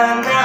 na na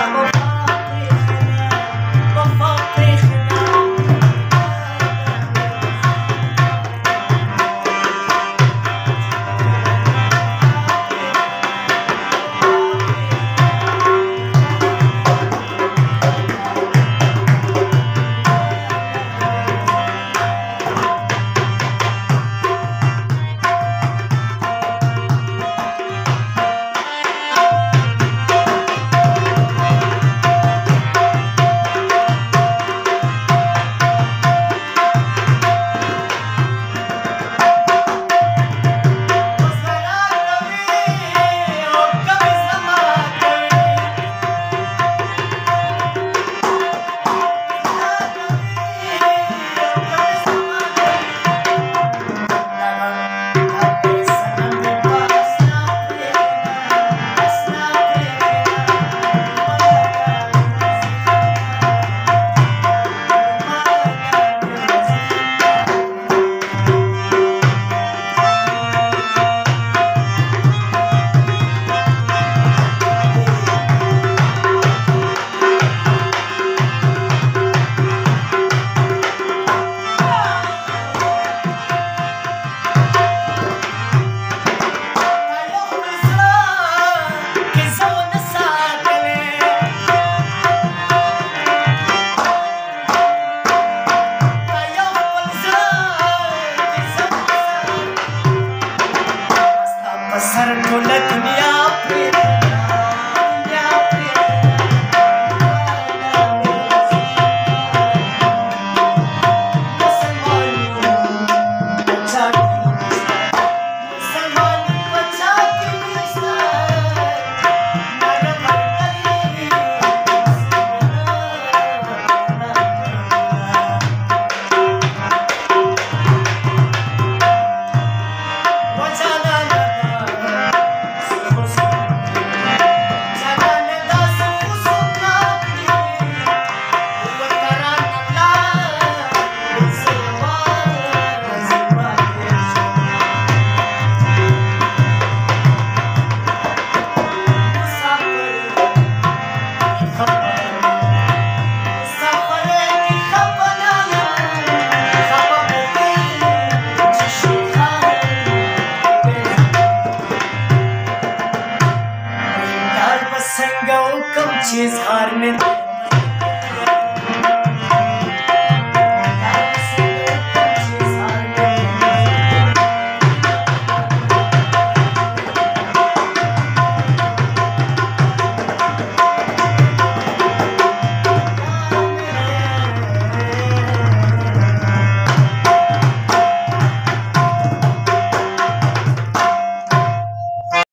I don't know.